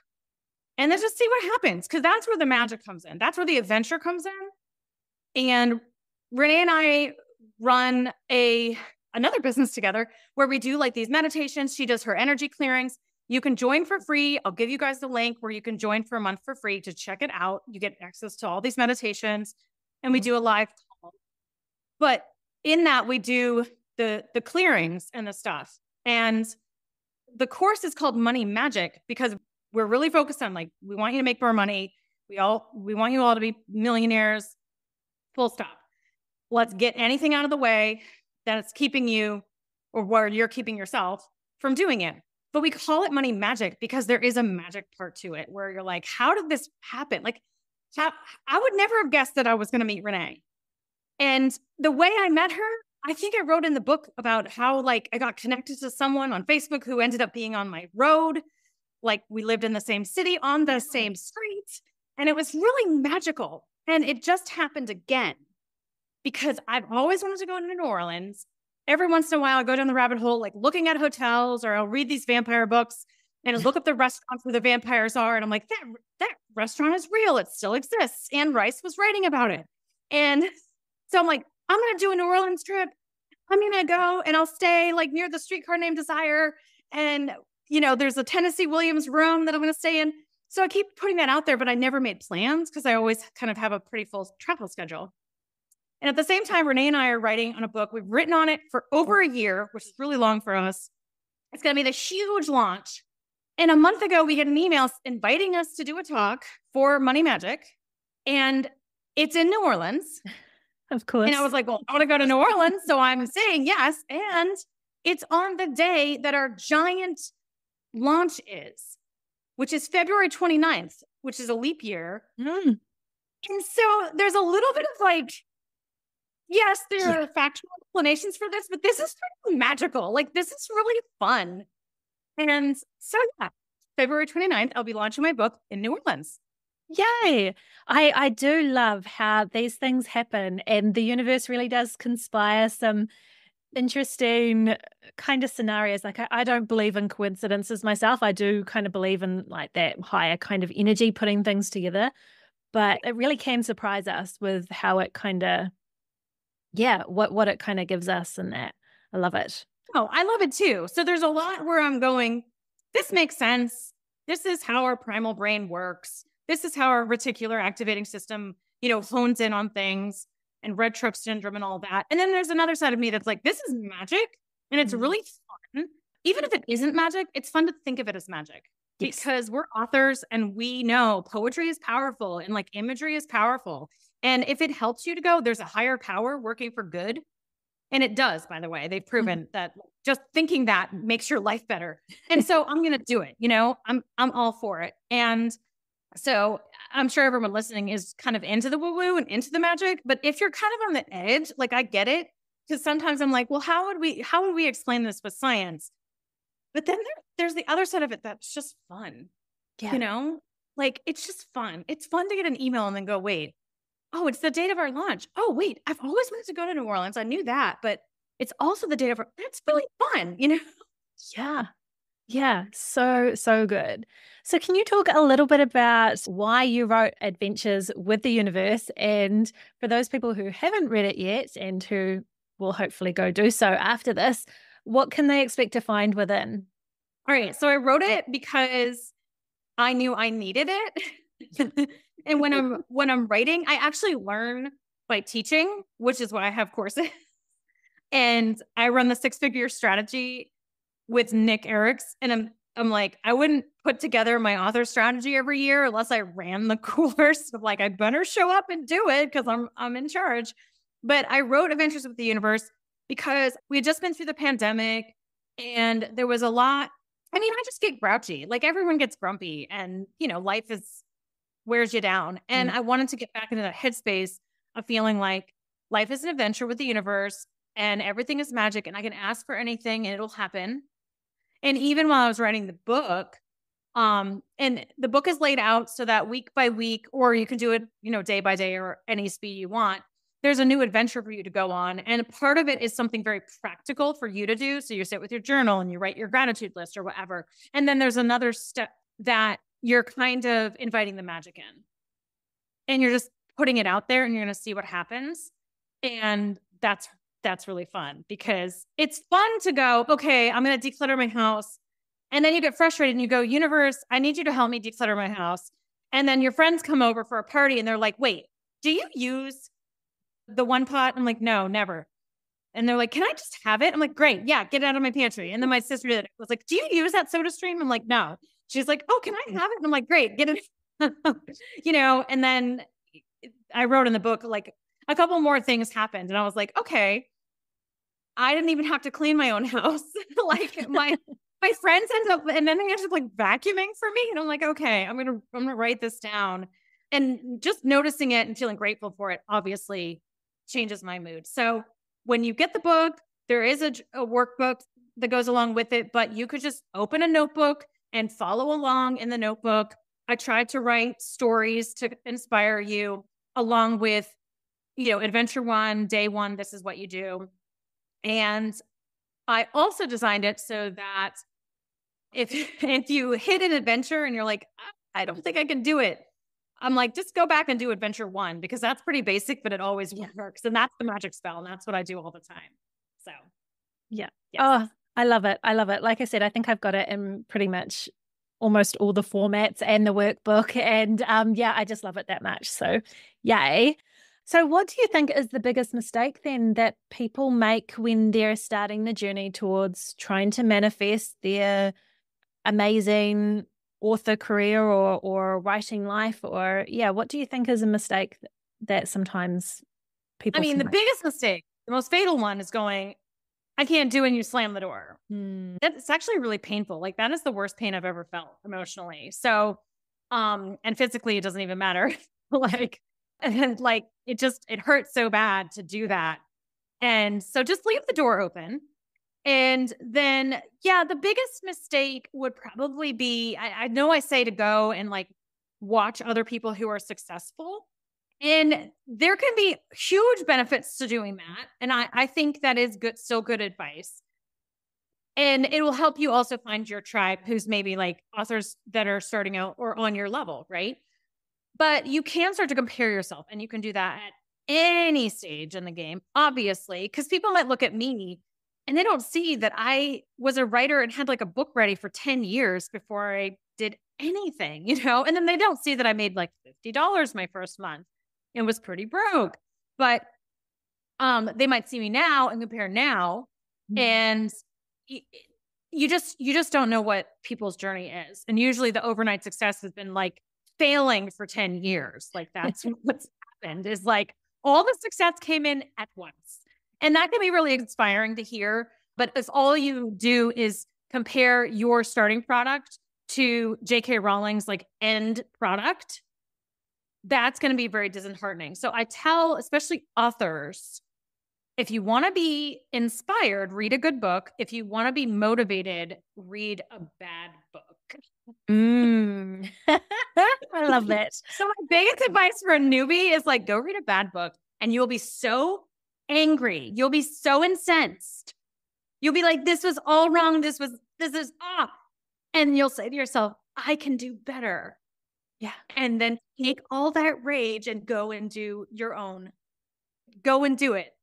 And then just see what happens because that's where the magic comes in. That's where the adventure comes in. And Renee and I run a another business together where we do like these meditations. She does her energy clearings. You can join for free. I'll give you guys the link where you can join for a month for free to check it out. You get access to all these meditations and we mm-hmm. do a live call. But in that, we do the the clearings and the stuff. And the course is called Money Magic because we're really focused on like we want you to make more money. We all we want you all to be millionaires. Full stop. Let's get anything out of the way that's keeping you or where you're keeping yourself from doing it. But we call it money magic because there is a magic part to it where you're like, how did this happen? Like, how, I would never have guessed that I was going to meet Renee. And the way I met her I think I wrote in the book about how like I got connected to someone on Facebook who ended up being on my road. Like we lived in the same city on the same street. And it was really magical. And it just happened again because I've always wanted to go to New Orleans. Every once in a while, I go down the rabbit hole, like looking at hotels, or I'll read these vampire books and look up the restaurants where the vampires are. And I'm like, that, that restaurant is real. It still exists. Anne Rice was writing about it. And so I'm like, I'm going to do a New Orleans trip. I'm going to go and I'll stay like near the streetcar named Desire. And, you know, there's a Tennessee Williams room that I'm going to stay in. So I keep putting that out there, but I never made plans because I always kind of have a pretty full travel schedule. And at the same time, Renee and I are writing on a book. We've written on it for over a year, which is really long for us. It's going to be this huge launch. And a month ago, we get an email inviting us to do a talk for Money Magic. And it's in New Orleans. *laughs* Of course. And I was like, well, I want to go to New Orleans. So I'm saying yes. And it's on the day that our giant launch is, which is February 29th, which is a leap year. Mm. And so there's a little bit of like, yes, there are factual explanations for this, but this is really magical. Like, this is really fun. And so, yeah, February 29th, I'll be launching my book in New Orleans. Yay. I, I do love how these things happen and the universe really does conspire some interesting kind of scenarios. Like I, I, don't believe in coincidences myself. I do kind of believe in like that higher kind of energy putting things together. But it really can surprise us with how it kind of yeah, what what it kind of gives us and that. I love it. Oh, I love it too. So there's a lot where I'm going, this makes sense. This is how our primal brain works. This is how our reticular activating system, you know, hones in on things and red truck syndrome and all that. And then there's another side of me that's like, this is magic and it's mm-hmm. really fun. Even if it isn't magic, it's fun to think of it as magic yes. because we're authors and we know poetry is powerful and like imagery is powerful. And if it helps you to go, there's a higher power working for good. And it does, by the way. They've mm-hmm. proven that just thinking that makes your life better. And *laughs* so I'm going to do it. You know, I'm I'm all for it. And so I'm sure everyone listening is kind of into the woo woo and into the magic. But if you're kind of on the edge, like I get it, because sometimes I'm like, well, how would we how would we explain this with science? But then there, there's the other side of it that's just fun. Yeah. You know, like it's just fun. It's fun to get an email and then go, wait, oh, it's the date of our launch. Oh, wait, I've always wanted to go to New Orleans. I knew that, but it's also the date of our. That's really fun, you know. Yeah. Yeah, so, so good. So, can you talk a little bit about why you wrote Adventures with the Universe? And for those people who haven't read it yet and who will hopefully go do so after this, what can they expect to find within? All right. So, I wrote it because I knew I needed it. *laughs* and when *laughs* I'm when I'm writing, I actually learn by teaching, which is why I have courses. *laughs* and I run the six figure strategy with Nick Erics. And I'm I'm like, I wouldn't put together my author strategy every year unless I ran the *laughs* course. Of like, I better show up and do it because I'm I'm in charge. But I wrote Adventures with the Universe because we had just been through the pandemic and there was a lot. I mean, I just get grouchy. Like everyone gets grumpy and you know, life is wears you down. And mm I wanted to get back into that headspace of feeling like life is an adventure with the universe and everything is magic and I can ask for anything and it'll happen and even while I was writing the book, um, and the book is laid out so that week by week, or you can do it, you know, day by day or any speed you want. There's a new adventure for you to go on. And part of it is something very practical for you to do. So you sit with your journal and you write your gratitude list or whatever. And then there's another step that you're kind of inviting the magic in. And you're just putting it out there and you're going to see what happens. And that's that's really fun because it's fun to go, okay, I'm going to declutter my house. And then you get frustrated and you go, universe, I need you to help me declutter my house. And then your friends come over for a party and they're like, wait, do you use the one pot? I'm like, no, never. And they're like, can I just have it? I'm like, great. Yeah, get it out of my pantry. And then my sister did it. was like, do you use that soda stream? I'm like, no. She's like, oh, can I *laughs* have it? And I'm like, great, get it. *laughs* you know, and then I wrote in the book, like a couple more things happened. And I was like, okay, I didn't even have to clean my own *laughs* house. like my my friends end up and then they end up like vacuuming for me. And I'm like, okay, I'm gonna I'm gonna write this down. And just noticing it and feeling grateful for it obviously changes my mood. So when you get the book, there is a, a workbook that goes along with it, but you could just open a notebook and follow along in the notebook. I tried to write stories to inspire you along with, you know, adventure one, day one, this is what you do. And I also designed it so that if *laughs* if you hit an adventure and you're like, ah, I don't think I can do it, I'm like, just go back and do adventure one because that's pretty basic, but it always yeah. works. And that's the magic spell. And that's what I do all the time. So, yeah. Yes. Oh, I love it. I love it. Like I said, I think I've got it in pretty much almost all the formats and the workbook. And um, yeah, I just love it that much. So, yay. So, what do you think is the biggest mistake then that people make when they're starting the journey towards trying to manifest their amazing author career or or writing life? Or yeah, what do you think is a mistake that sometimes people? I mean, the make? biggest mistake, the most fatal one, is going. I can't do and you slam the door. Hmm. That's actually really painful. Like that is the worst pain I've ever felt emotionally. So, um, and physically it doesn't even matter. *laughs* like And like it just, it hurts so bad to do that. And so just leave the door open. And then, yeah, the biggest mistake would probably be I, I know I say to go and like watch other people who are successful. And there can be huge benefits to doing that. And I, I think that is good, still good advice. And it will help you also find your tribe who's maybe like authors that are starting out or on your level, right? But you can start to compare yourself and you can do that at any stage in the game, obviously, because people might look at me and they don't see that I was a writer and had like a book ready for 10 years before I did anything, *laughs* you know? And then they don't see that I made like $50 my first month and was pretty broke. But um they might see me now and compare now mm-hmm. and you just you just don't know what people's journey is. And usually the overnight success has been like failing for 10 years. Like that's *laughs* what's happened is like all the success came in at once. And that can be really inspiring to hear. But if all you do is compare your starting product to JK Rowling's like end product, that's going to be very disheartening. So I tell, especially authors, if you want to be inspired, read a good book. If you want to be motivated, read a bad book. Mm. *laughs* I love *laughs* that. So my biggest advice for a newbie is like go read a bad book and you'll be so angry. You'll be so incensed. You'll be like, this was all wrong. This was, this is off. And you'll say to yourself, I can do better. Yeah. And then take all that rage and go and do your own. Go and do it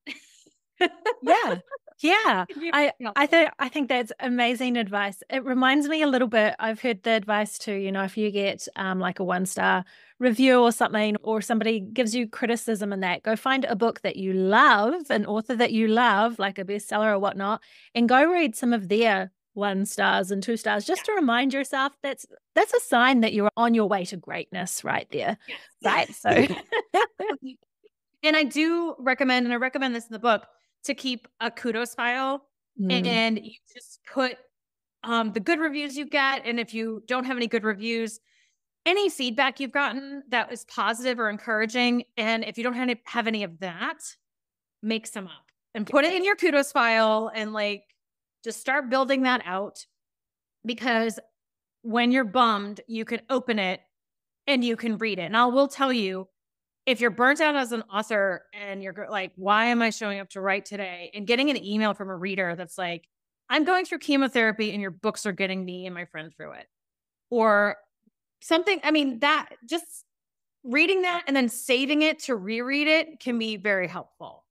*laughs* yeah. Yeah. *laughs* I I think I think that's amazing advice. It reminds me a little bit I've heard the advice too, you know, if you get um like a one star review or something or somebody gives you criticism in that, go find a book that you love, an author that you love, like a bestseller or whatnot, and go read some of their one stars and two stars just yeah. to remind yourself that's that's a sign that you're on your way to greatness right there. Yes. Right. *laughs* So *laughs* and I do recommend, and I recommend this in the book to keep a kudos file mm. and you just put um, the good reviews you get. And if you don't have any good reviews, any feedback you've gotten that is positive or encouraging. And if you don't have any, have any of that, make some up and put it in your kudos file and like just start building that out because when you're bummed, you can open it and you can read it. And I will tell you, if you're burnt out as an author and you're like, why am I showing up to write today? And getting an email from a reader that's like, I'm going through chemotherapy and your books are getting me and my friend through it. Or something, I mean, that just reading that and then saving it to reread it can be very helpful.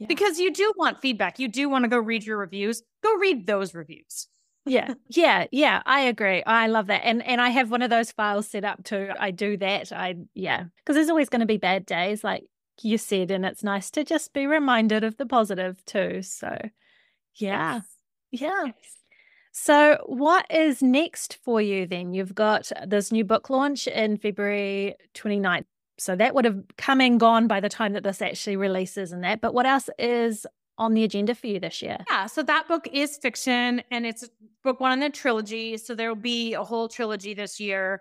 Yeah. Because you do want feedback. You do want to go read your reviews. Go read those reviews. Yeah. *laughs* Yeah. Yeah. I agree. I love that. And and i have one of those files set up too i do that. I yeah. Because there's always going to be bad days like you said and it's nice to just be reminded of the positive too so yeah. Yes. yeah. Yes. so what is next for you then? You've got this new book launch in february 29th so that would have come and gone by the time that this actually releases and that but what else is on the agenda for you this year? Yeah, so that book is fiction and it's book one in the trilogy. So there will be a whole trilogy this year.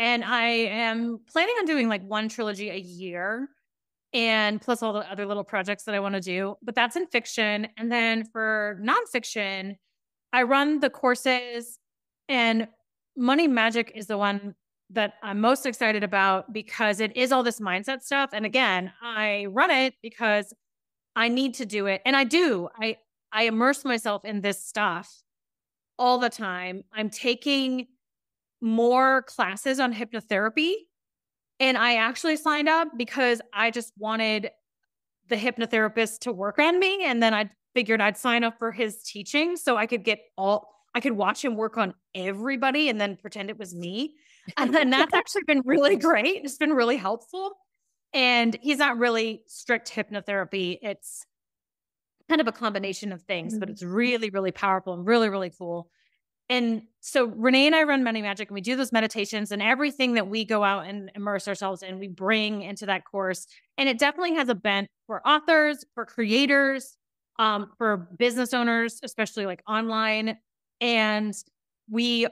And I am planning on doing like one trilogy a year and plus all the other little projects that I want to do. But that's in fiction. And then for nonfiction, I run the courses and Money Magic is the one that I'm most excited about because it is all this mindset stuff. And again, I run it because I need to do it. And I do. I I immerse myself in this stuff all the time. I'm taking more classes on hypnotherapy. And I actually signed up because I just wanted the hypnotherapist to work on me. And then I figured I'd sign up for his teaching so I could get all, I could watch him work on everybody and then pretend it was me. And then that's actually been really great. It's been really helpful. And he's not really strict hypnotherapy. It's kind of a combination of things, mm-hmm. but it's really, really powerful and really, really cool. And so Renee and I run Money Magic and we do those meditations and everything that we go out and immerse ourselves in, we bring into that course. And it definitely has a bent for authors, for creators, um, for business owners, especially like online. And we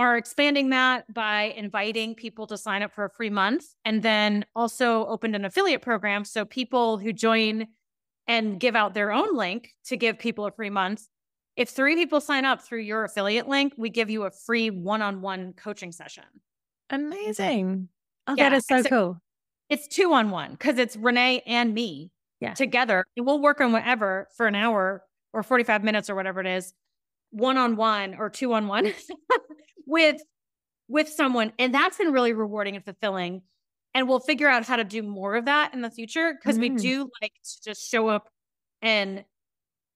are expanding that by inviting people to sign up for a free month and then also opened an affiliate program. So people who join and give out their own link to give people a free month. If three people sign up through your affiliate link, we give you a free one on one coaching session. Amazing. Oh, yeah, that is so cool. It's two on one because it's Renee and me yeah. together. And we'll work on whatever for an hour or 45 minutes or whatever it is, one on one or two on one *laughs* with with someone and that's been really rewarding and fulfilling. And we'll figure out how to do more of that in the future because mm. we do like to just show up and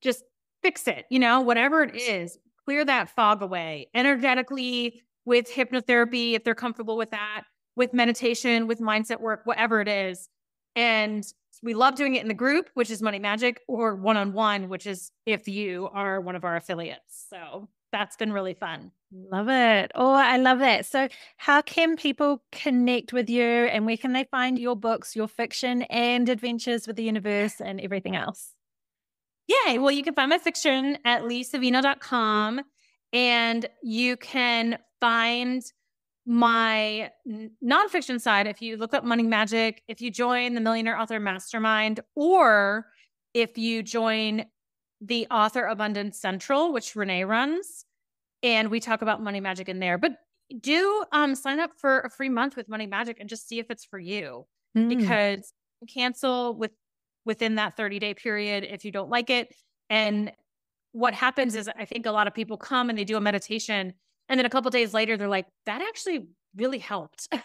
just fix it you know whatever it is clear that fog away energetically with hypnotherapy if they're comfortable with that with meditation with mindset work whatever it is. And we love doing it in the group which is money magic or one-on-one which is if you are one of our affiliates. So that's been really fun Love it. Oh, I love that. So, how can people connect with you and where can they find your books, your fiction, and adventures with the universe and everything else? Yeah, well, you can find my fiction at leesavino.com and you can find my nonfiction side if you look up Money Magic, if you join the Millionaire Author Mastermind, or if you join the Author Abundance Central, which Renee runs and we talk about money magic in there. But do um sign up for a free month with money magic and just see if it's for you. Mm. because cancel with within that 30 day period if you don't like it. And what happens is i think a lot of people come and they do a meditation and then a couple days later they're like that actually really helped. *laughs*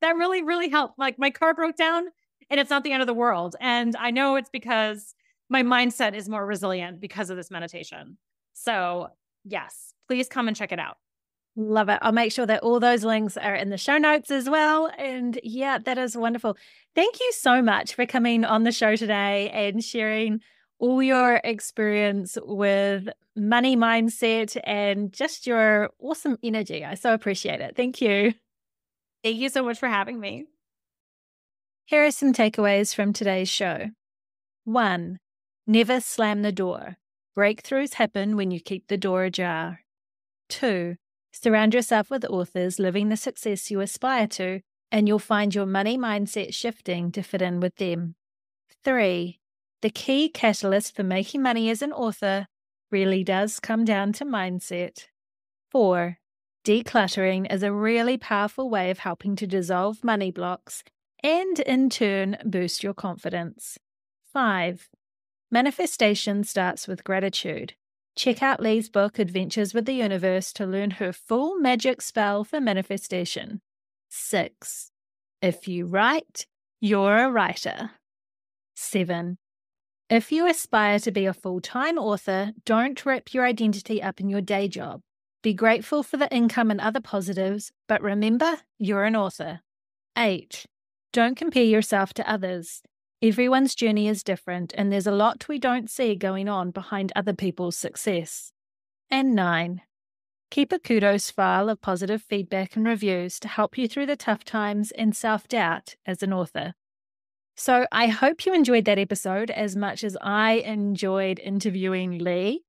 That really really helped. Like my car broke down and it's not the end of the world. And i know it's because my mindset is more resilient because of this meditation. So yes please come and check it out. Love it. I'll make sure that all those links are in the show notes as well. And yeah, that is wonderful. Thank you so much for coming on the show today and sharing all your experience with money mindset and just your awesome energy. I so appreciate it. Thank you. Thank you so much for having me. Here are some takeaways from today's show. One, never slam the door. Breakthroughs happen when you keep the door ajar. Two, surround yourself with authors living the success you aspire to, and you'll find your money mindset shifting to fit in with them. Three, the key catalyst for making money as an author really does come down to mindset. Four, decluttering is a really powerful way of helping to dissolve money blocks and in turn boost your confidence. Five, manifestation starts with gratitude. Check out Lee's book, Adventures with the Universe, to learn her full magic spell for manifestation. 6. If you write, you're a writer. 7. If you aspire to be a full time author, don't wrap your identity up in your day job. Be grateful for the income and other positives, but remember, you're an author. 8. Don't compare yourself to others. Everyone's journey is different, and there's a lot we don't see going on behind other people's success. And nine, keep a kudos file of positive feedback and reviews to help you through the tough times and self doubt as an author. So I hope you enjoyed that episode as much as I enjoyed interviewing Lee.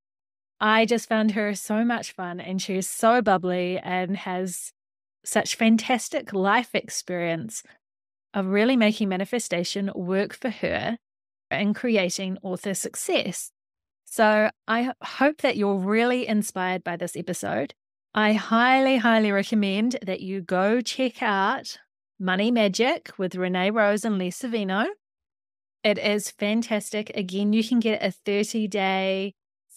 I just found her so much fun, and she's so bubbly and has such fantastic life experience of really making manifestation work for her and creating author success. So I hope that you're really inspired by this episode. I highly, highly recommend that you go check out Money Magic with Renee Rose and Lee Savino. It is fantastic. Again, you can get a 30 day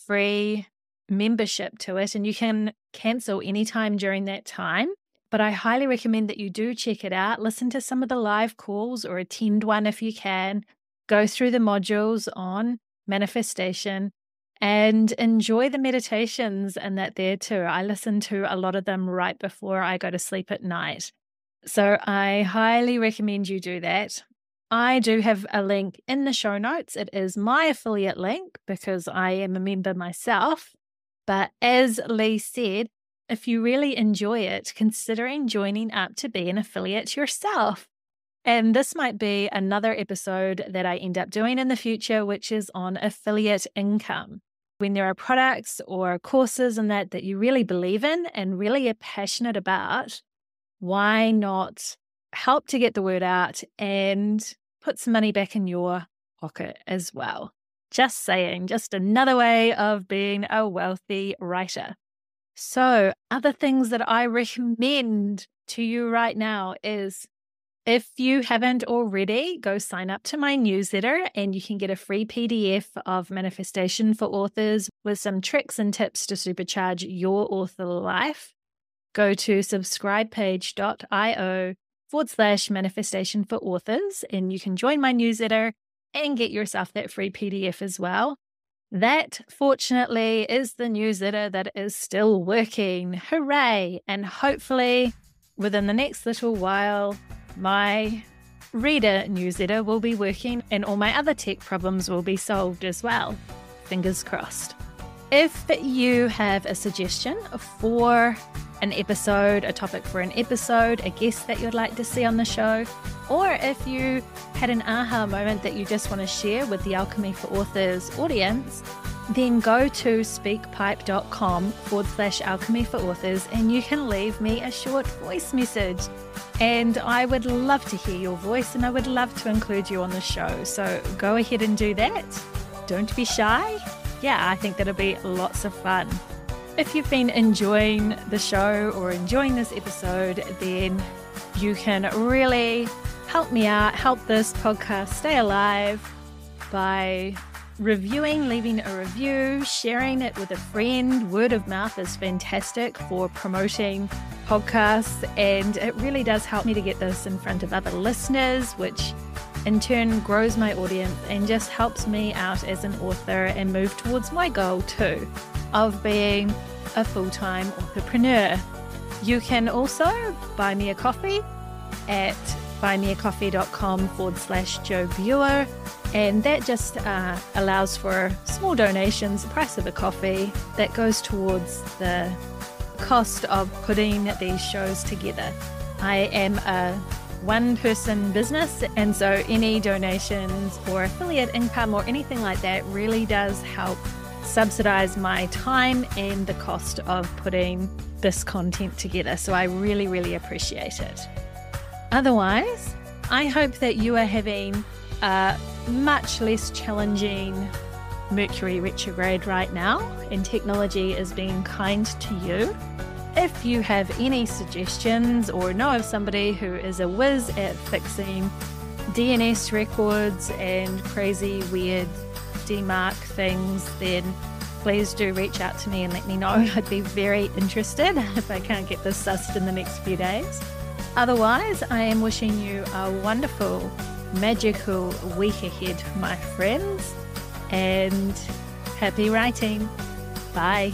free membership to it and you can cancel anytime during that time. But I highly recommend that you do check it out. Listen to some of the live calls or attend one if you can. Go through the modules on manifestation and enjoy the meditations and that there too. I listen to a lot of them right before I go to sleep at night. So I highly recommend you do that. I do have a link in the show notes. It is my affiliate link because I am a member myself. But as Lee said, if you really enjoy it, considering joining up to be an affiliate yourself. And this might be another episode that I end up doing in the future, which is on affiliate income. when there are products or courses and that that you really believe in and really are passionate about, why not help to get the word out and put some money back in your pocket as well? Just saying, just another way of being a wealthy writer. So, other things that I recommend to you right now is if you haven't already, go sign up to my newsletter and you can get a free PDF of Manifestation for Authors with some tricks and tips to supercharge your author life. Go to subscribepage.io forward slash manifestation for authors and you can join my newsletter and get yourself that free PDF as well. That, fortunately, is the newsletter that is still working. Hooray! And hopefully, within the next little while, my reader newsletter will be working and all my other tech problems will be solved as well. Fingers crossed. If you have a suggestion for an episode, a topic for an episode, a guest that you'd like to see on the show, or if you had an aha moment that you just want to share with the Alchemy for Authors audience, then go to speakpipe.com forward slash alchemy for authors and you can leave me a short voice message. And I would love to hear your voice and I would love to include you on the show. So go ahead and do that. Don't be shy. Yeah, I think that'll be lots of fun. If you've been enjoying the show or enjoying this episode, then you can really help me out, help this podcast stay alive by reviewing, leaving a review, sharing it with a friend. Word of mouth is fantastic for promoting podcasts, and it really does help me to get this in front of other listeners, which in turn grows my audience and just helps me out as an author and move towards my goal too of being a full time entrepreneur. You can also buy me a coffee at buymeacoffee.com forward slash Jo Buer. And that just uh, allows for small donations, the price of a coffee, that goes towards the cost of putting these shows together. I am a one person business, and so any donations or affiliate income or anything like that really does help subsidize my time and the cost of putting this content together. So I really, really appreciate it. Otherwise, I hope that you are having a much less challenging Mercury retrograde right now, and technology is being kind to you. If you have any suggestions or know of somebody who is a whiz at fixing DNS records and crazy, weird DMARC things, then please do reach out to me and let me know. *laughs* I'd be very interested *laughs* if I can't get this sussed in the next few days. Otherwise, I am wishing you a wonderful, magical week ahead, my friends, and happy writing. Bye.